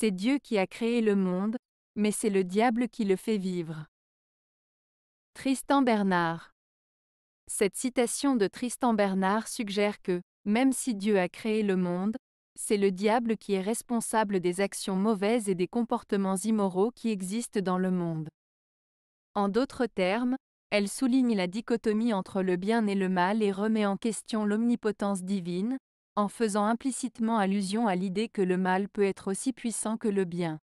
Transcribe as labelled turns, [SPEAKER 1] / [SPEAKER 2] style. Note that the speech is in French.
[SPEAKER 1] C'est Dieu qui a créé le monde, mais c'est le diable qui le fait vivre. Tristan Bernard Cette citation de Tristan Bernard suggère que, même si Dieu a créé le monde, c'est le diable qui est responsable des actions mauvaises et des comportements immoraux qui existent dans le monde. En d'autres termes, elle souligne la dichotomie entre le bien et le mal et remet en question l'omnipotence divine, en faisant implicitement allusion à l'idée que le mal peut être aussi puissant que le bien.